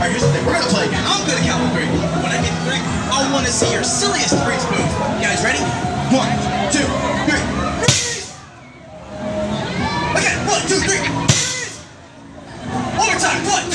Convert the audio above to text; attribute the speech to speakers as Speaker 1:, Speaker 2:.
Speaker 1: Alright, here's the thing. We're gonna play again. I'm good at counting three. When I get three, I wanna see your silliest freeze move. You guys ready? One, two, three. Freeze! Again, one, two, three. Freeze! One more time, one,